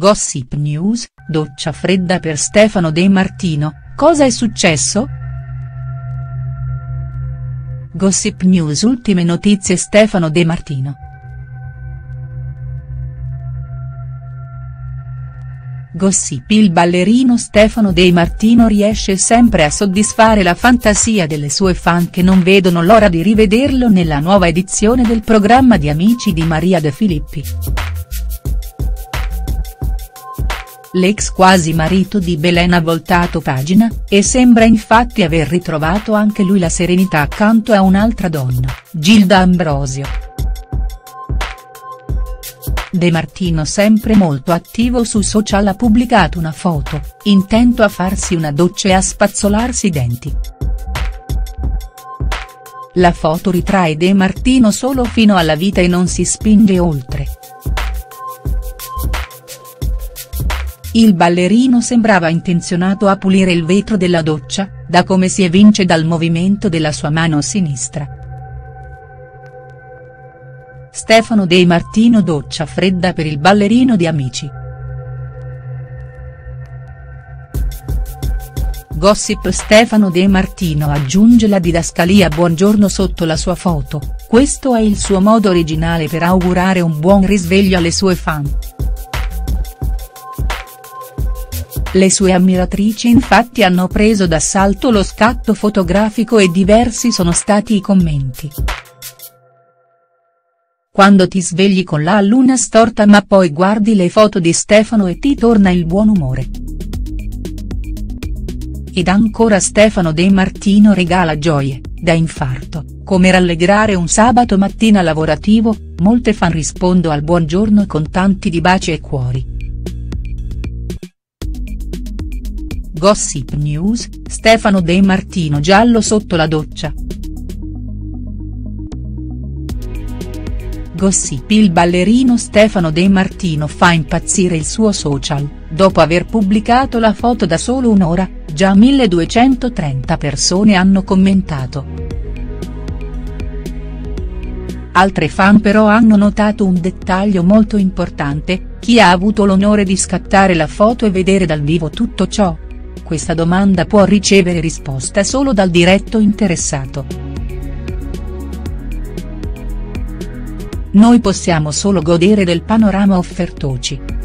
Gossip News, doccia fredda per Stefano De Martino, cosa è successo?. Gossip News Ultime notizie Stefano De Martino. Gossip Il ballerino Stefano De Martino riesce sempre a soddisfare la fantasia delle sue fan che non vedono l'ora di rivederlo nella nuova edizione del programma di Amici di Maria De Filippi. L'ex quasi marito di Belen ha voltato pagina, e sembra infatti aver ritrovato anche lui la serenità accanto a un'altra donna, Gilda Ambrosio. De Martino sempre molto attivo su social ha pubblicato una foto, intento a farsi una doccia e a spazzolarsi i denti. La foto ritrae De Martino solo fino alla vita e non si spinge oltre. Il ballerino sembrava intenzionato a pulire il vetro della doccia, da come si evince dal movimento della sua mano sinistra. Stefano De Martino doccia fredda per il ballerino di Amici. Gossip Stefano De Martino aggiunge la didascalia buongiorno sotto la sua foto, questo è il suo modo originale per augurare un buon risveglio alle sue fan. Le sue ammiratrici infatti hanno preso d'assalto lo scatto fotografico e diversi sono stati i commenti. Quando ti svegli con la luna storta ma poi guardi le foto di Stefano e ti torna il buon umore. Ed ancora Stefano De Martino regala gioie, da infarto, come rallegrare un sabato mattina lavorativo, molte fan rispondo al buongiorno con tanti di baci e cuori. Gossip News, Stefano De Martino giallo sotto la doccia. Gossip Il ballerino Stefano De Martino fa impazzire il suo social, dopo aver pubblicato la foto da solo un'ora, già 1230 persone hanno commentato. Altre fan però hanno notato un dettaglio molto importante, chi ha avuto l'onore di scattare la foto e vedere dal vivo tutto ciò? Questa domanda può ricevere risposta solo dal diretto interessato. Noi possiamo solo godere del panorama offertoci.